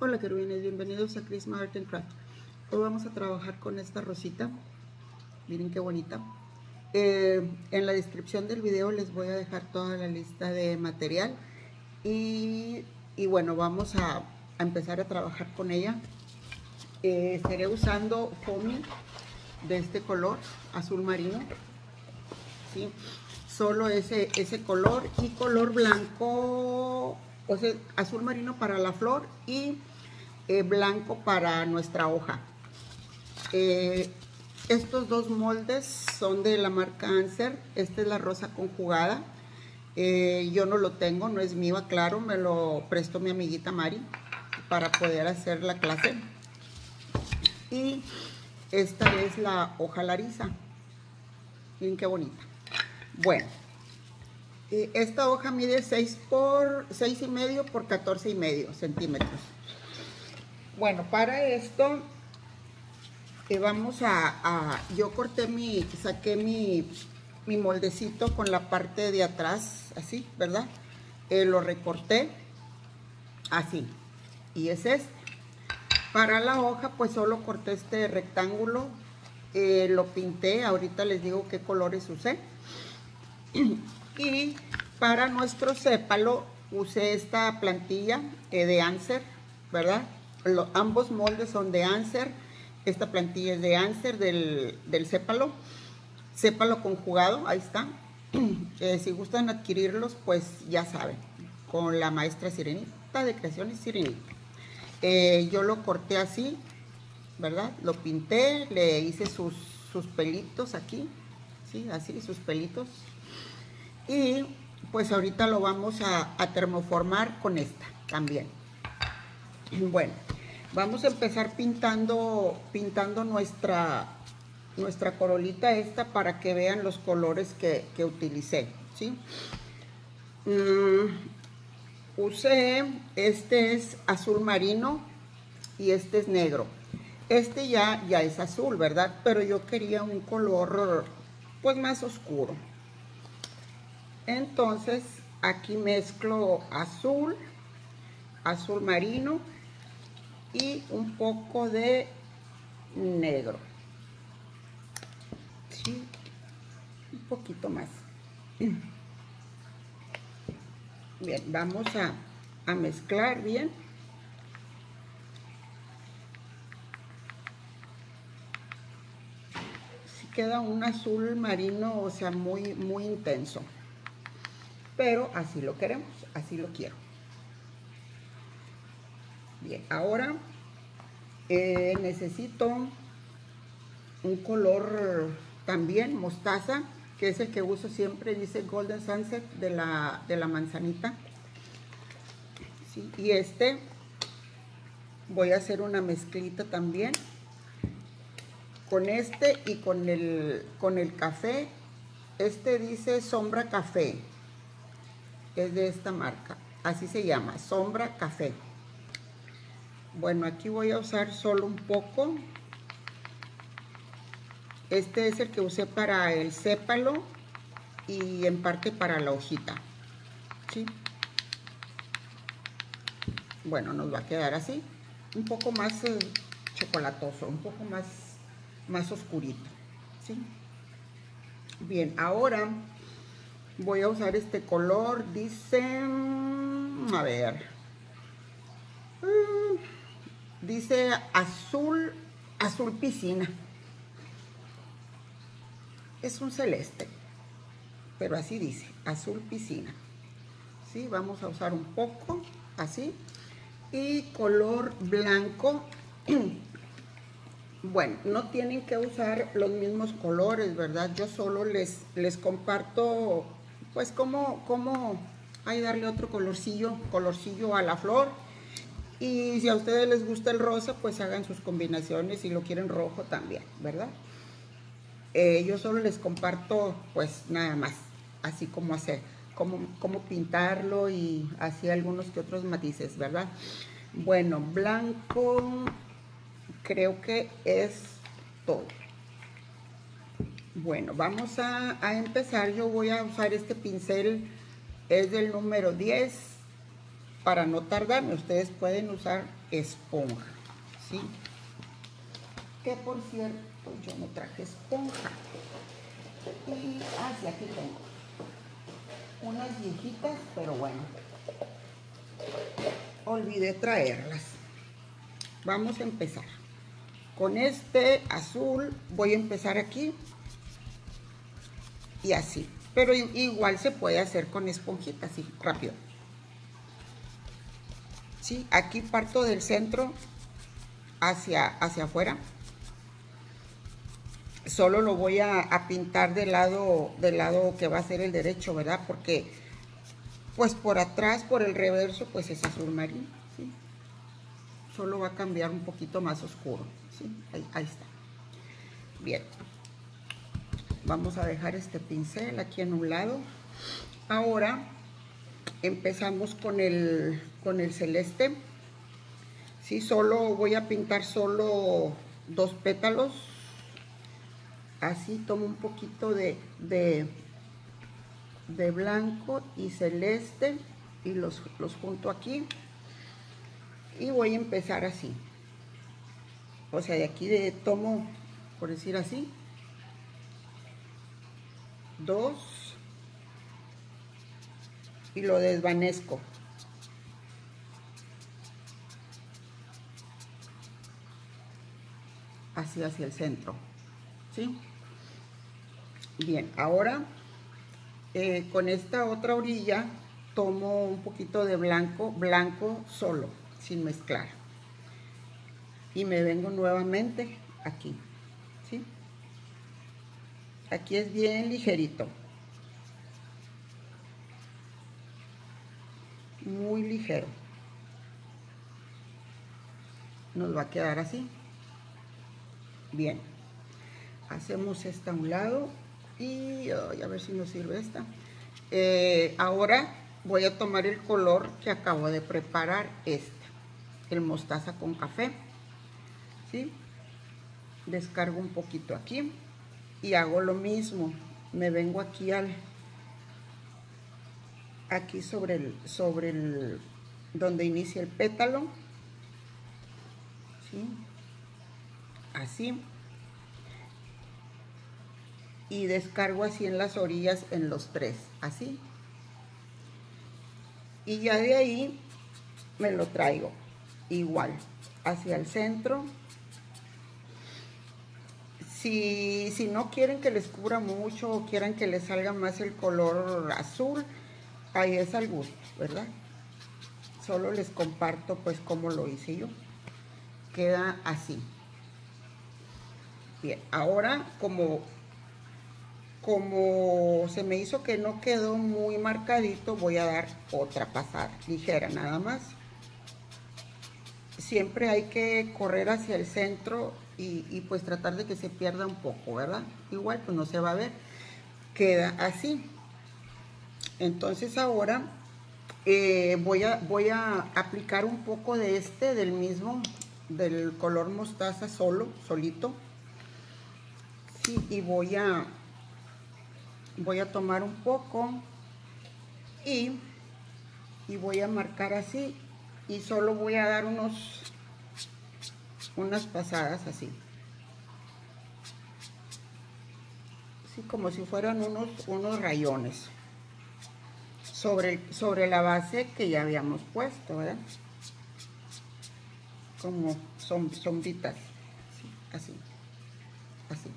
Hola querubines, bienvenidos a Christmas Art and Craft. Hoy vamos a trabajar con esta rosita. Miren qué bonita. Eh, en la descripción del video les voy a dejar toda la lista de material. Y, bueno, vamos a, empezar a trabajar con ella. Eh, estaré usando foamy de este color, azul marino. ¿sí? Solo ese, ese color y color blanco sea, azul marino para la flor y eh, blanco para nuestra hoja. Eh, estos dos moldes son de la marca Anser. Esta es la rosa conjugada. Eh, yo no lo tengo, no es mío, claro, me lo prestó mi amiguita Mari para poder hacer la clase. Y esta es la hoja lariza. Miren qué bonita. Bueno, esta hoja mide 6 por 6 y medio por 14 y medio centímetros. Bueno, para esto eh, vamos a, yo corté mi, saqué mi, mi, moldecito con la parte de atrás, así, ¿verdad? Eh, lo recorté así. Y es este. Para la hoja, pues solo corté este rectángulo, eh, lo pinté, ahorita les digo qué colores usé. Y para nuestro sépalo usé esta plantilla eh, de Anser, ¿verdad? ambos moldes son de Anser. Esta plantilla es de Anser del, del sépalo. Sépalo conjugado, ahí está. Eh, si gustan adquirirlos, pues ya saben, con la maestra Sirenita de Creaciones Sirenita. Eh, yo lo corté así, ¿verdad? Lo pinté, le hice sus, sus pelitos aquí, ¿sí? Así, sus pelitos y pues ahorita lo vamos a, termoformar con esta también. Bueno, vamos a empezar pintando, pintando nuestra, nuestra corolita esta para que vean los colores que, utilicé, ¿sí? Mm, usé, este es azul marino y este es negro. Este ya, ya es azul, ¿verdad? Pero yo quería un color pues más oscuro. Entonces, aquí mezclo azul, azul marino y un poco de negro. Un poquito más. Bien, vamos a, a mezclar bien. Si queda un azul marino, o sea, muy, muy intenso pero así lo queremos, así lo quiero. Bien, ahora eh, necesito un color también mostaza, que es el que uso siempre, dice Golden Sunset de la, de la manzanita. y este voy a hacer una mezclita también con este y con el, con el café. Este dice sombra café es de esta marca. Así se llama, Sombra Café. Bueno, aquí voy a usar solo un poco. Este es el que usé para el sépalo y en parte para la hojita. ¿Sí? Bueno, nos va a quedar así. Un poco más eh, chocolatoso, un poco más, más oscurito. ¿Sí? Bien, ahora voy a usar este color, dice, mm, a ver, mm, dice azul, azul piscina. Es un celeste, pero así dice, azul piscina. ¿Sí? Vamos a usar un poco, así. Y color blanco. Bueno, no tienen que usar los mismos colores, ¿verdad? Yo solo les, les comparto pues cómo, cómo hay darle otro colorcillo, colorcillo a la flor. Y si a ustedes les gusta el rosa, pues hagan sus combinaciones si lo quieren rojo también, ¿verdad? Eh, yo solo les comparto pues nada más, así como hacer, cómo, cómo pintarlo y así algunos que otros matices, ¿verdad? Bueno, blanco creo que es todo. Bueno, vamos a, empezar. Yo voy a usar este pincel, es del número 10. para no tardarme, ustedes pueden usar esponja, ¿sí? Que por cierto, yo no traje esponja. Y, ah, sí, aquí tengo. Unas viejitas, pero bueno. Olvidé traerlas. Vamos a empezar. Con este azul voy a empezar aquí. Y así. Pero igual se puede hacer con esponjita, así, rápido. ¿sí? Aquí parto del centro hacia, hacia afuera. Solo lo voy a, pintar del lado, del lado que va a ser el derecho, ¿verdad? Porque pues por atrás, por el reverso, pues es azul marino. Solo va a cambiar un poquito más oscuro, ¿sí? Ahí está. Bien. Vamos a dejar este pincel aquí en un lado. Ahora empezamos con el, con el celeste. Sí, solo voy a pintar solo dos pétalos. Así tomo un poquito de, de, de blanco y celeste y los, los junto aquí. Y voy a empezar así. O sea, de aquí de tomo, por decir así, dos y lo desvanezco. Así hacia el centro. ¿Sí? Bien, ahora eh, con esta otra orilla tomo un poquito de blanco, blanco solo, sin mezclar. Y me vengo nuevamente aquí. Aquí es bien ligerito. muy ligero. Nos va a quedar así. Bien. Hacemos esta a un lado y a ver si nos sirve esta. Eh, ahora voy a tomar el color que acabo de preparar, este, el mostaza con café. ¿Sí? Descargo un poquito aquí y hago lo mismo. Me vengo aquí al, aquí sobre el, sobre el, donde inicia el pétalo, así, y descargo así en las orillas en los tres, así, y ya de ahí me lo traigo igual hacia el centro, si, si, no quieren que les cubra mucho o quieran que les salga más el color azul, ahí es al gusto, ¿verdad? Solo les comparto pues cómo lo hice yo. Queda así. Bien, ahora como, como se me hizo que no quedó muy marcadito, voy a dar otra pasada, ligera nada más. Siempre hay que correr hacia el centro y, pues tratar de que se pierda un poco, ¿verdad? Igual pues no se va a ver. Queda así. Entonces ahora eh, voy, a, voy a aplicar un poco de este, del mismo, del color mostaza solo, solito. Sí, y voy a, voy a tomar un poco y, y voy a marcar así y solo voy a dar unos, unas pasadas así. Así como si fueran unos, unos rayones sobre, sobre la base que ya habíamos puesto, ¿verdad? Como son, sombritas, así, así.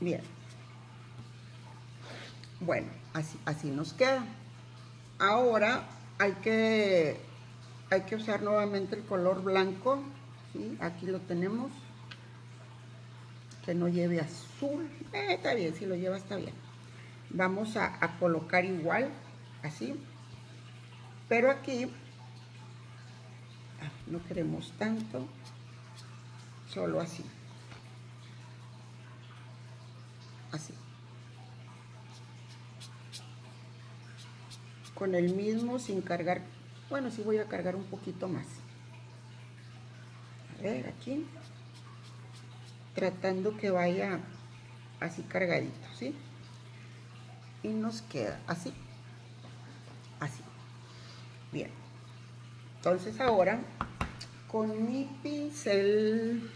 Bien. Bueno, así, así nos queda. Ahora hay que, hay que usar nuevamente el color blanco. ¿sí? Aquí lo tenemos que no lleve azul. Eh, está bien, si lo lleva está bien. Vamos a, colocar igual, así. Pero aquí ah, no queremos tanto, solo así. Así. Con el mismo sin cargar, bueno, sí voy a cargar un poquito más. A ver, aquí. Tratando que vaya así cargadito, ¿sí? y nos queda así. Así. Bien. Entonces ahora con mi pincel.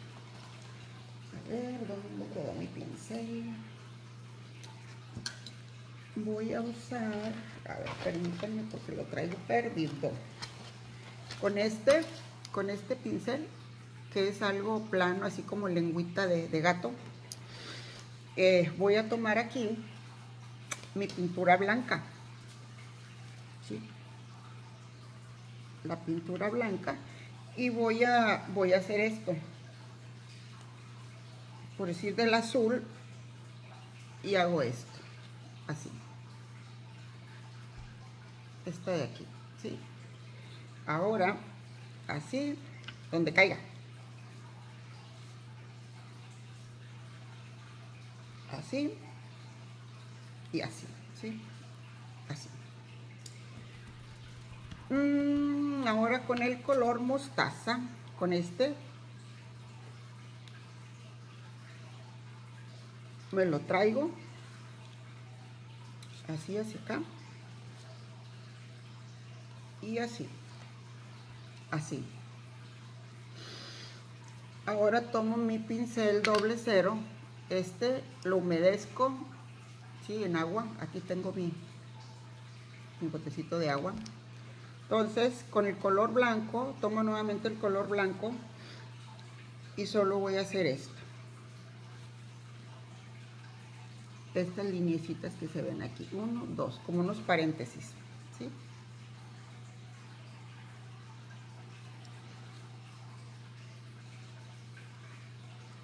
A ver dónde quedó mi pincel voy a usar a ver permítanme porque lo traigo perdido. Con este con este pincel que es algo plano así como lengüita de, gato eh, voy a tomar aquí mi pintura blanca. La pintura blanca. Y voy a, voy a hacer esto. Por decir del azul y hago esto. Así esta de aquí ¿sí? ahora así donde caiga así y así ¿sí? así Mm, ahora con el color mostaza, con este, me lo traigo así hacia acá y así, así. Ahora tomo mi pincel doble cero, este lo humedezco, sí, en agua, aquí tengo mi, mi botecito de agua. Entonces, con el color blanco, tomo nuevamente el color blanco y solo voy a hacer esto. Estas lineecitas que se ven aquí. Uno, dos, como unos paréntesis. ¿sí?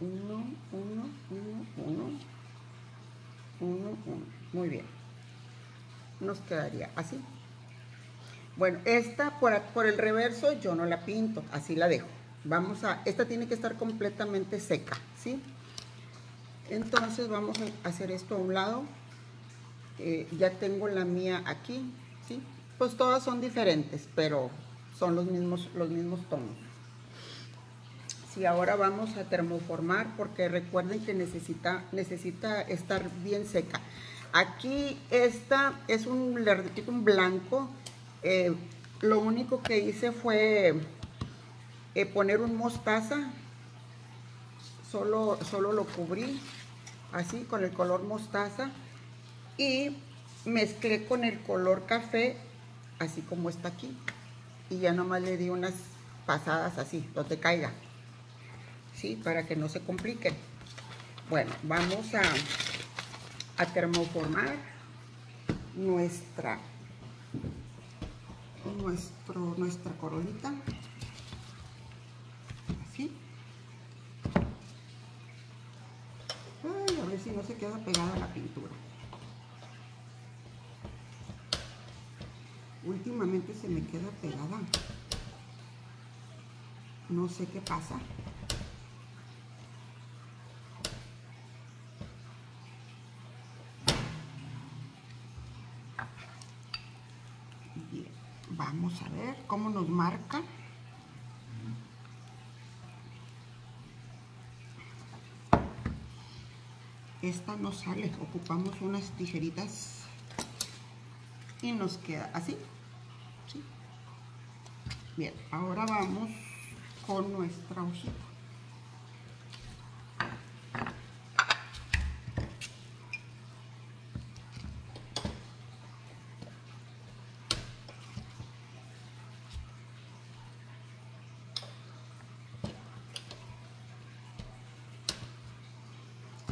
Uno, uno, uno, uno. Uno, uno. Muy bien. Nos quedaría así. Bueno, esta por, el reverso yo no la pinto, así la dejo. Vamos a, esta tiene que estar completamente seca, ¿sí? Entonces vamos a hacer esto a un lado. Eh, ya tengo la mía aquí, ¿sí? Pues todas son diferentes, pero son los mismos, los mismos tonos. Sí, ahora vamos a termoformar porque recuerden que necesita, necesita estar bien seca. Aquí esta es un, le un blanco. Eh, lo único que hice fue eh, poner un mostaza, solo, solo lo cubrí así con el color mostaza. Y mezclé con el color café así como está aquí. Y ya nomás le di unas pasadas así, donde caiga ¿sí? para que no se compliquen bueno, vamos a, a termoformar nuestra nuestro, nuestra coronita. Así. a ver si no se queda pegada la pintura. Últimamente se me queda pegada. No sé qué pasa. Vamos a ver cómo nos marca. Esta no sale, ocupamos unas tijeritas y nos queda así. Bien, ahora vamos con nuestra hojita.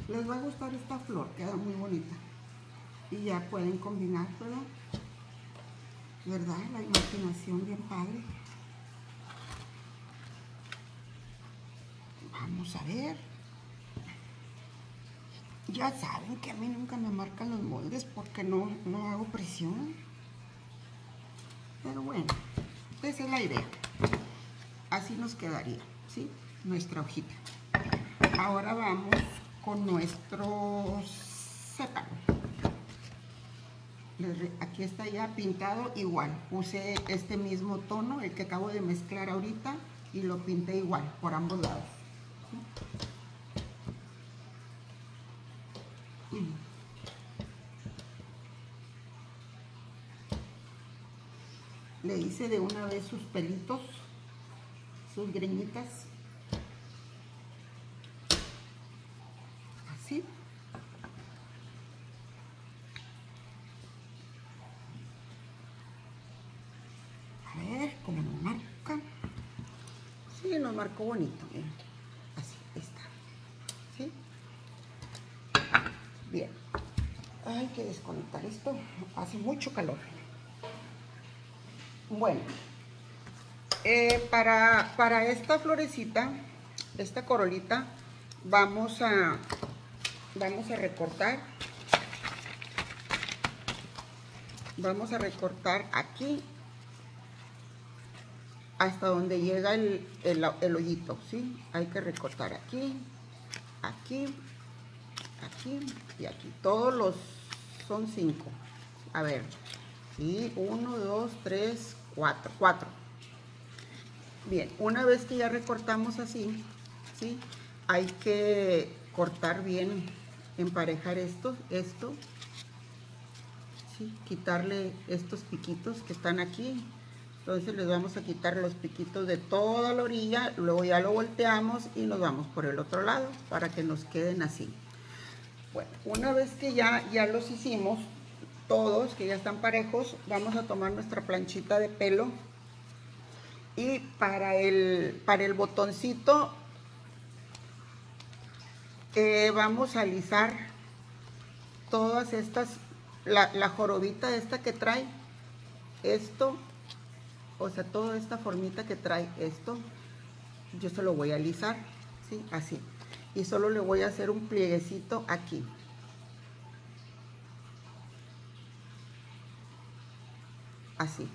Les va a gustar esta flor, queda muy bonita. Y ya pueden combinar, ¿verdad? ¿Verdad? La imaginación bien padre. Vamos a ver. Ya saben que a mí nunca me marcan los moldes porque no, no hago presión. Pero bueno, esa es la idea. Así nos quedaría, ¿sí? Nuestra hojita. Ahora vamos con nuestro sépalo. Aquí está ya pintado igual. Puse este mismo tono, el que acabo de mezclar ahorita, y lo pinté igual por ambos lados. Le hice de una vez sus pelitos, sus greñitas. Así. A ver cómo nos marca. Sí, nos marcó bonito, miren. Así, está. ¿Sí? Bien. Hay que desconectar esto. Hace mucho calor. Bueno. eh, para, para esta florecita, esta corolita, vamos a, vamos a recortar. Vamos a recortar aquí hasta donde llega el, el, hoyito, ¿sí? Hay que recortar aquí, aquí, aquí y aquí. Todos los son cinco. A ver, sí, uno, dos, tres, cuatro, cuatro. Bien, una vez que ya recortamos así, ¿sí? Hay que cortar bien, emparejar esto, esto, ¿sí? Quitarle estos piquitos que están aquí, entonces les vamos a quitar los piquitos de toda la orilla, luego ya lo volteamos y nos vamos por el otro lado para que nos queden así. Bueno, una vez que ya, ya los hicimos, todos, que ya están parejos, vamos a tomar nuestra planchita de pelo y para el, para el botoncito eh, vamos a alisar todas estas, la, jorobita esta que trae, esto o sea, toda esta formita que trae esto, yo se lo voy a alisar, ¿sí? Así. Y solo le voy a hacer un plieguecito aquí. Así.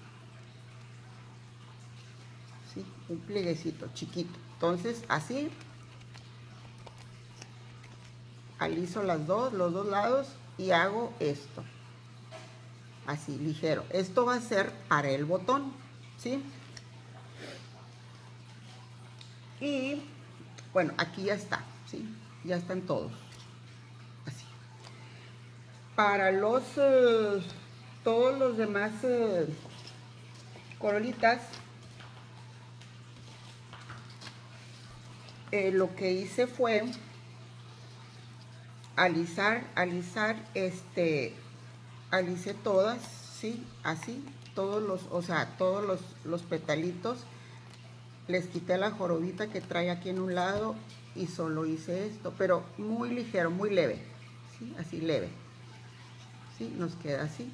¿Sí? Un plieguecito chiquito. Entonces, así. Aliso las dos, los dos lados y hago esto. Así, ligero. Esto va a ser para el botón. ¿sí? Y bueno, aquí ya está, ¿sí? Ya están todos. Así. Para los, uh, todos los demás uh, corolitas, eh, lo que hice fue alisar, alisar, este, alicé todas, ¿sí? Así, todos los, o sea, todos los, los petalitos, les quité la jorobita que trae aquí en un lado y solo hice esto, pero muy ligero, muy leve, ¿sí? así leve. ¿Sí? Nos queda así.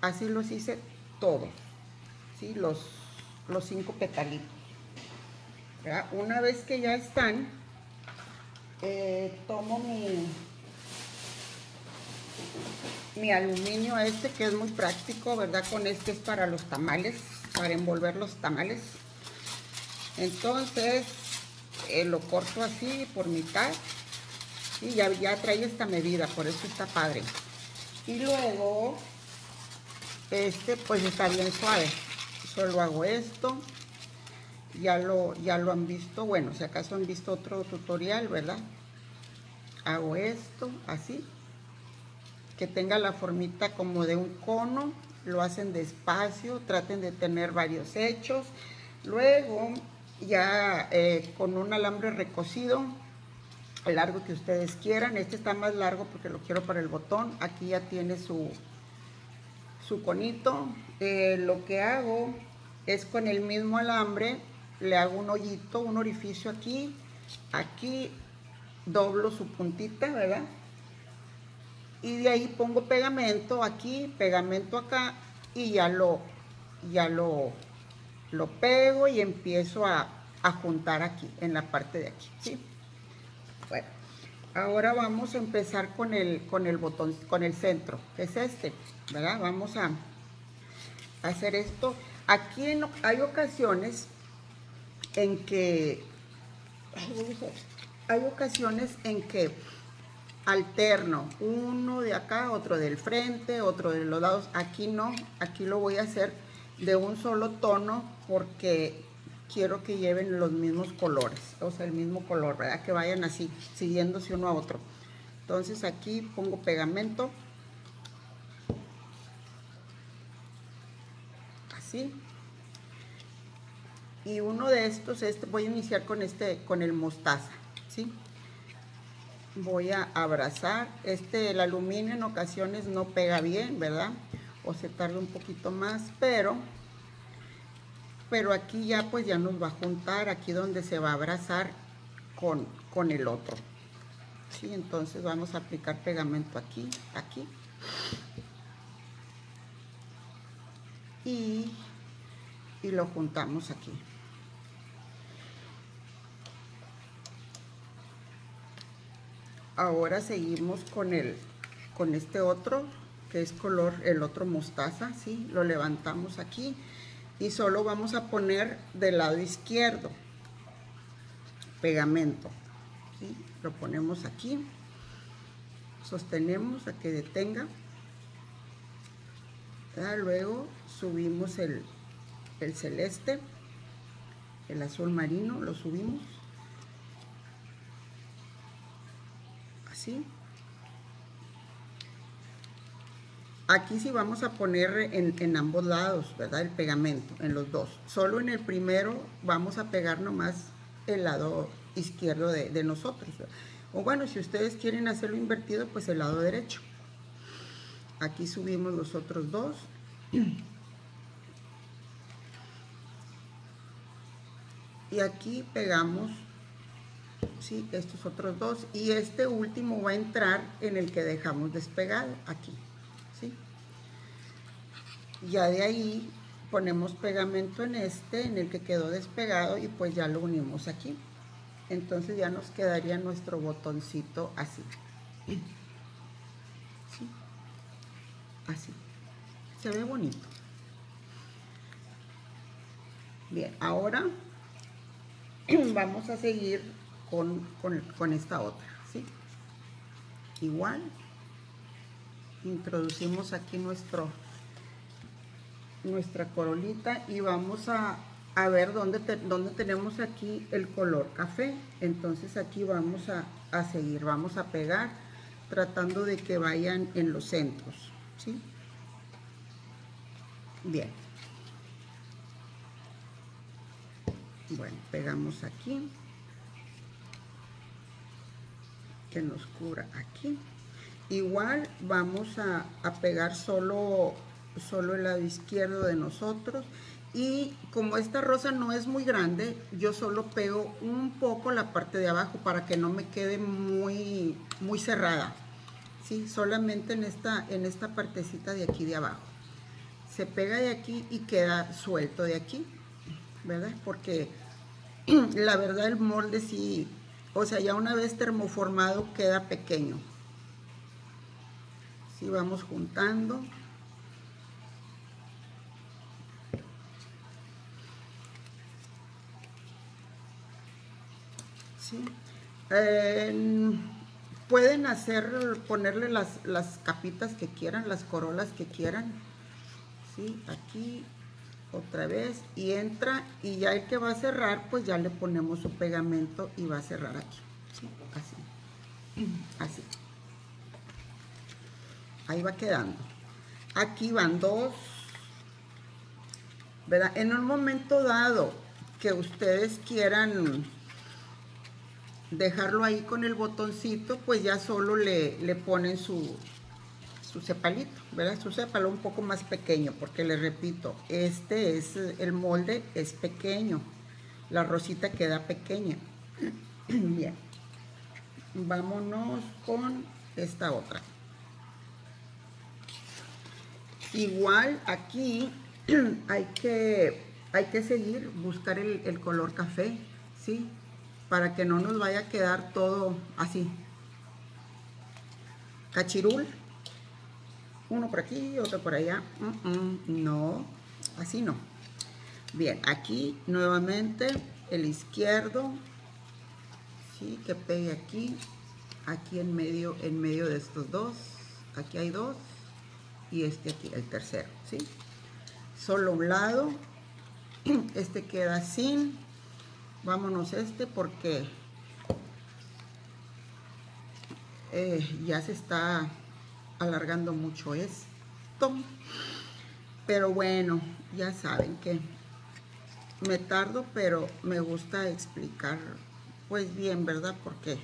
Así los hice todos, ¿sí? los, los cinco petalitos. ¿verdad? Una vez que ya están, eh, tomo mi, mi aluminio este que es muy práctico, ¿verdad? Con este es para los tamales, para envolver los tamales. Entonces, eh, lo corto así por mitad y ya, ya trae esta medida, por eso está padre. Y luego, este pues está bien suave. Solo hago esto. Ya lo, ya lo han visto, bueno, si acaso han visto otro tutorial, ¿verdad? Hago esto, así que tenga la formita como de un cono, lo hacen despacio, traten de tener varios hechos. Luego, ya eh, con un alambre recocido, el largo que ustedes quieran. Este está más largo porque lo quiero para el botón. Aquí ya tiene su, su conito. Eh, lo que hago es con el mismo alambre, le hago un hoyito, un orificio aquí. Aquí doblo su puntita, ¿verdad? y de ahí pongo pegamento aquí, pegamento acá y ya lo, ya lo, lo pego y empiezo a, a, juntar aquí, en la parte de aquí, ¿sí? Bueno, ahora vamos a empezar con el, con el botón, con el centro, que es este, ¿verdad? Vamos a hacer esto. Aquí en, hay ocasiones en que, hay ocasiones en que alterno, uno de acá, otro del frente, otro de los lados. Aquí no, aquí lo voy a hacer de un solo tono porque quiero que lleven los mismos colores, o sea, el mismo color, ¿verdad? Que vayan así, siguiéndose uno a otro. Entonces aquí pongo pegamento. ¿sí? Y uno de estos, este, voy a iniciar con este, con el mostaza, ¿sí? Voy a abrazar, este, el aluminio en ocasiones no pega bien, ¿verdad? O se tarda un poquito más, pero, pero aquí ya pues ya nos va a juntar, aquí donde se va a abrazar con, con el otro, ¿sí? Entonces vamos a aplicar pegamento aquí, aquí. Y, y lo juntamos aquí. Ahora seguimos con el con este otro que es color el otro mostaza, ¿sí? Lo levantamos aquí y solo vamos a poner del lado izquierdo pegamento. Lo ponemos aquí, sostenemos a que detenga, luego subimos el, el celeste, el azul marino, lo subimos Aquí sí vamos a poner en, ambos lados, ¿verdad? El pegamento, en los dos. Solo en el primero vamos a pegar nomás el lado izquierdo de, nosotros. O bueno, si ustedes quieren hacerlo invertido, pues el lado derecho. Aquí subimos los otros dos. Y aquí pegamos ¿sí? estos otros dos. Y este último va a entrar en el que dejamos despegado aquí ¿sí? ya de ahí ponemos pegamento en este en el que quedó despegado y pues ya lo unimos aquí. Entonces ya nos quedaría nuestro botoncito así. Así. Se ve bonito. Bien ahora vamos a seguir con, esta otra, ¿sí? Igual, introducimos aquí nuestro, nuestra corolita y vamos a, ver dónde, dónde, tenemos aquí el color café. Entonces aquí vamos a, a, seguir, vamos a pegar tratando de que vayan en los centros, ¿sí? Bien. Bueno, pegamos aquí que nos cura aquí. Igual vamos a, pegar solo, solo el lado izquierdo de nosotros. Y como esta rosa no es muy grande, yo solo pego un poco la parte de abajo para que no me quede muy, muy cerrada. ¿sí? Solamente en esta, en esta partecita de aquí de abajo. Se pega de aquí y queda suelto de aquí, ¿verdad? Porque la verdad el molde sí o sea, ya una vez termoformado queda pequeño. Si vamos juntando. ¿Sí? pueden hacer, ponerle las, las, capitas que quieran, las corolas que quieran. ¿Sí? Aquí otra vez y entra y ya el que va a cerrar pues ya le ponemos su pegamento y va a cerrar aquí. Así. Así. Ahí va quedando. Aquí van dos. ¿verdad? en un momento dado que ustedes quieran dejarlo ahí con el botoncito pues ya solo le, le ponen su, su cepalito, ¿verdad? Su cepalo un poco más pequeño, porque les repito, este es, el molde es pequeño, la rosita queda pequeña. Bien, vámonos con esta otra. Igual aquí hay que, hay que seguir, buscar el, el color café, ¿sí? Para que no nos vaya a quedar todo así. Cachirul, uno por aquí, otro por allá. no, así no. Bien, aquí nuevamente el izquierdo, sí, que pegue aquí, aquí en medio, en medio de estos dos. Aquí hay dos y este aquí, el tercero, ¿sí? Solo un lado, este queda sin. Vámonos este porque eh, ya se está alargando mucho esto. Pero bueno, ya saben que me tardo, pero me gusta explicar pues bien, ¿verdad? Porque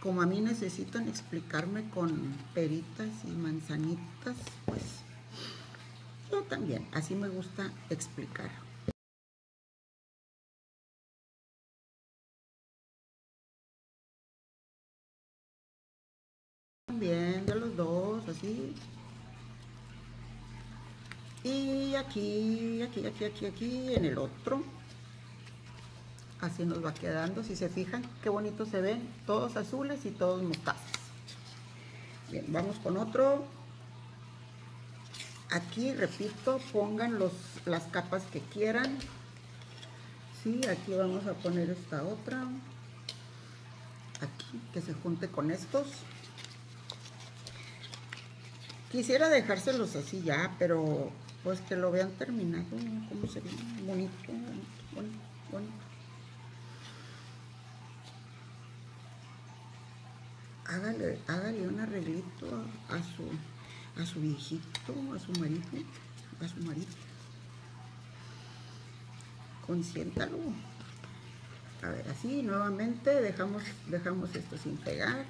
como a mí necesitan explicarme con peritas y manzanitas, pues yo también, así me gusta explicar. Y aquí, aquí, aquí, aquí, aquí, en el otro. Así nos va quedando, si se fijan, qué bonito se ven, todos azules y todos mostazos. Bien, vamos con otro. Aquí, repito, pongan los, las capas que quieran. Sí, aquí vamos a poner esta otra. Aquí, que se junte con estos. Quisiera dejárselos así ya, pero pues que lo vean terminado, como se ve, bonito, bonito, bonito. Hágale, hágale un arreglito a su, a su viejito, a su marido, a su marido. Consiéntalo. A ver, así nuevamente dejamos, dejamos esto sin pegar.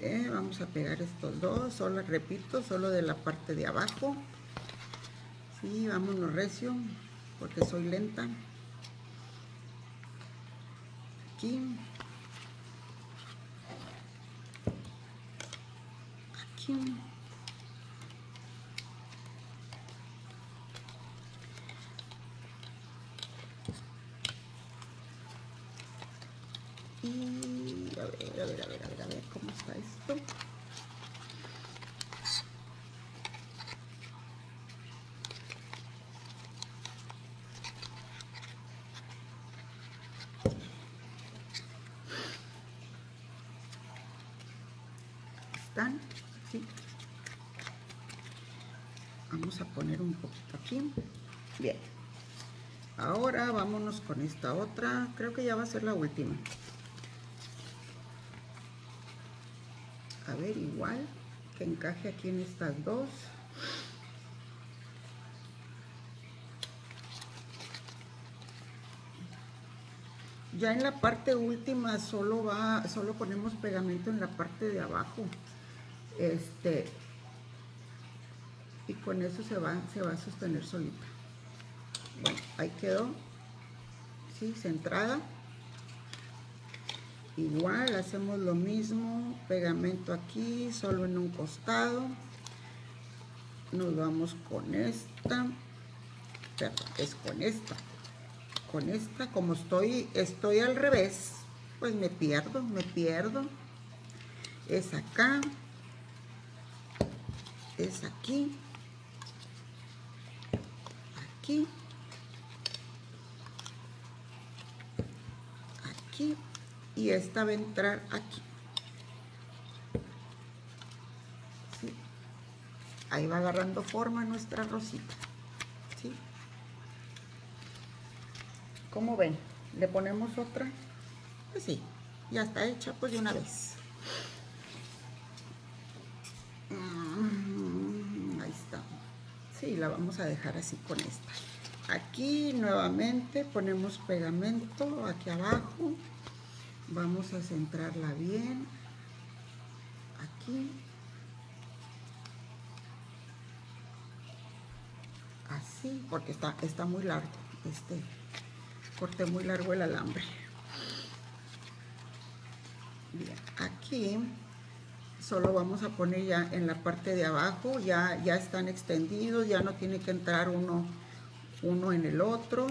Eh, vamos a pegar estos dos, solo repito, solo de la parte de abajo. Sí, vámonos recio, porque soy lenta. Aquí. Aquí. Y a ver, a ver, a ver, a ver, a ver cómo está esto. ¿Están? Sí. Vamos a poner un poquito aquí. Bien. Ahora vámonos con esta otra. Creo que ya va a ser la última. A ver, igual que encaje aquí en estas dos. Ya en la parte última solo va, solo ponemos pegamento en la parte de abajo. Este, y con eso se va, se va a sostener solita. Bueno, ahí quedó. Sí, centrada. Igual hacemos lo mismo, pegamento aquí, solo en un costado. Nos vamos con esta. Es con esta. Con esta, como estoy, estoy al revés, pues me pierdo, me pierdo. Es acá. Es. Aquí. Aquí y esta va a entrar aquí. Ahí va agarrando forma nuestra rosita. ¿Sí? ¿Cómo ven? ¿Le ponemos otra? Pues sí, ya está hecha pues de una vez. Mm, ahí está. Sí, la vamos a dejar así con esta. Aquí nuevamente ponemos pegamento aquí abajo vamos a centrarla bien. Aquí. Así porque está está muy largo este corte muy largo el alambre. Bien aquí solo vamos a poner ya en la parte de abajo ya ya están extendidos ya no tiene que entrar uno uno en el otro.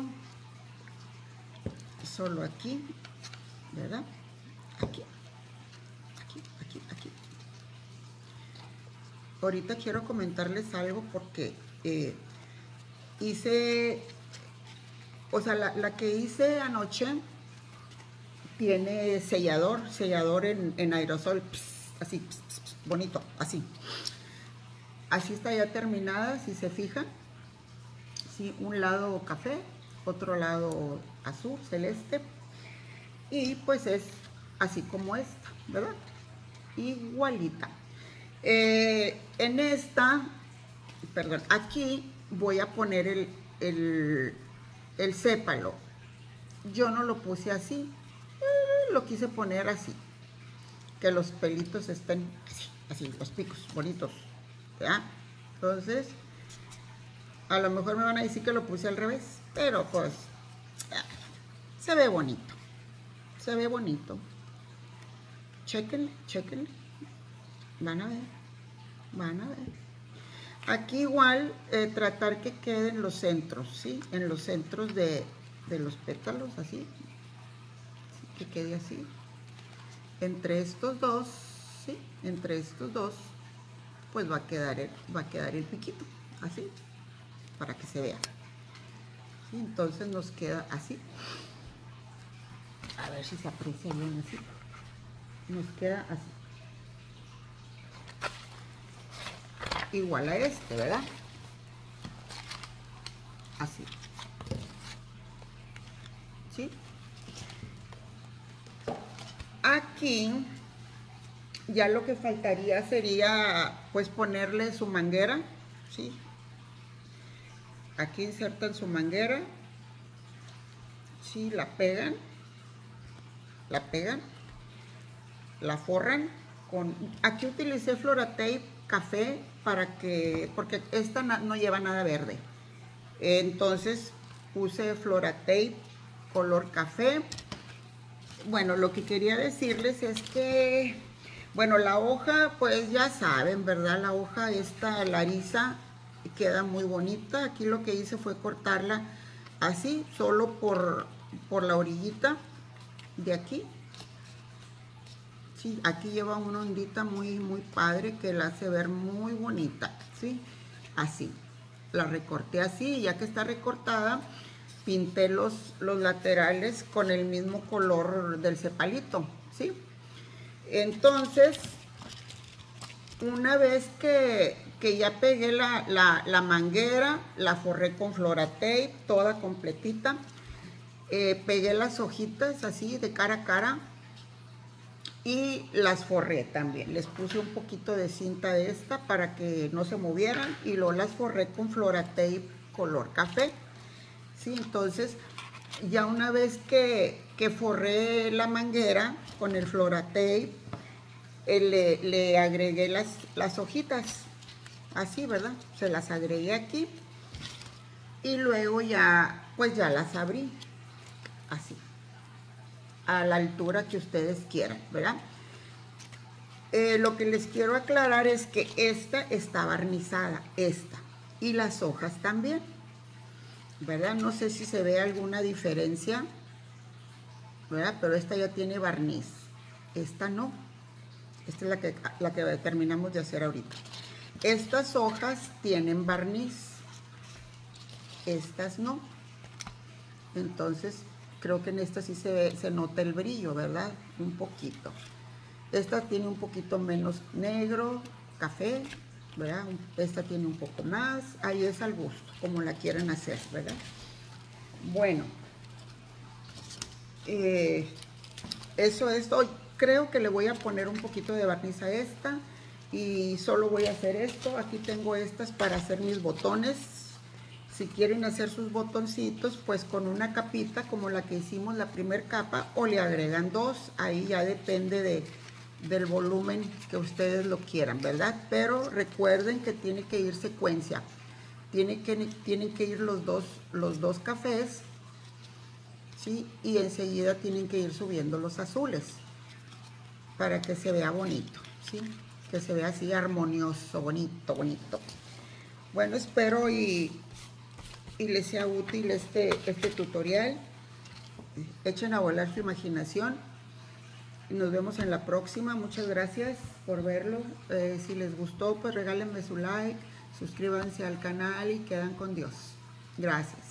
Solo aquí ¿verdad? Aquí, aquí, aquí, aquí. Ahorita quiero comentarles algo porque eh, hice, o sea, la, que hice anoche tiene sellador, sellador en, aerosol, así, bonito, así. Así está ya terminada, si se fijan. Sí, un lado café, otro lado azul, celeste, y pues es así como esta, ¿verdad? Igualita. Eh, en esta perdón, aquí voy a poner el, el, el sépalo. Yo no lo puse así, eh, lo quise poner así, que los pelitos estén así, así, los picos bonitos, ¿ya? Entonces, a lo mejor me van a decir que lo puse al revés, pero pues se ve bonito, se ve bonito. Chequenle, chequenle, van a ver, van a ver. Aquí igual eh, tratar que queden los centros, ¿sí? En los centros de, los pétalos, así. Que quede así. Entre estos dos, ¿sí? Entre estos dos, pues va a quedar el, va a quedar el piquito, así, para que se vea. Entonces nos queda así. A ver si se aprecia bien así. Nos queda así. igual a este, ¿verdad? Así. ¿Sí? Aquí ya lo que faltaría sería pues ponerle su manguera, ¿sí? Aquí insertan su manguera, ¿sí? La pegan, la pegan, la forran con... Aquí utilicé Floratape café para que, porque esta no lleva nada verde. Entonces puse Floratape color café. Bueno, lo que quería decirles es que, bueno, la hoja, pues ya saben, ¿verdad? La hoja esta larisa queda muy bonita. Aquí lo que hice fue cortarla así, solo por, por la orillita de aquí aquí lleva una ondita muy, muy padre que la hace ver muy bonita, ¿sí? Así. La recorté así ya que está recortada, pinté los, los laterales con el mismo color del cepalito, ¿sí? Entonces, una vez que, ya pegué la, la, manguera, la forré con Floratape, toda completita, eh, pegué las hojitas así de cara a cara, y las forré también. Les puse un poquito de cinta de esta para que no se movieran y luego las forré con Floratape color café. ¿Sí? Entonces, ya una vez que, que forré la manguera con el Floratape, eh, le, le, agregué las, las hojitas, así, ¿verdad? Se las agregué aquí y luego ya, pues ya las abrí, así a la altura que ustedes quieran, ¿verdad? Eh, lo que les quiero aclarar es que esta está barnizada, esta, y las hojas también, ¿verdad? No sé si se ve alguna diferencia, ¿verdad? Pero esta ya tiene barniz, esta no. Esta es la que, la que terminamos de hacer ahorita. Estas hojas tienen barniz, estas no. Entonces, creo que en esta sí se, se nota el brillo, ¿verdad? Un poquito. Esta tiene un poquito menos negro, café, ¿verdad? Esta tiene un poco más. Ahí es al gusto, como la quieran hacer, ¿verdad? Bueno. Eh, eso es. Hoy creo que le voy a poner un poquito de barniz a esta. Y solo voy a hacer esto. Aquí tengo estas para hacer mis botones si quieren hacer sus botoncitos, pues con una capita como la que hicimos la primera capa o le agregan dos, ahí ya depende de, del volumen que ustedes lo quieran, ¿verdad? Pero recuerden que tiene que ir secuencia. Tiene que, tienen que ir los dos, los dos cafés, ¿sí? Y enseguida tienen que ir subiendo los azules para que se vea bonito, ¿sí? Que se vea así armonioso, bonito, bonito. Bueno, espero y y les sea útil este, este tutorial. Echen a volar su imaginación. Nos vemos en la próxima. Muchas gracias por verlo. Eh, si les gustó, pues regálenme su like, suscríbanse al canal y quedan con Dios. Gracias.